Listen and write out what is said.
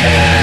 Yeah.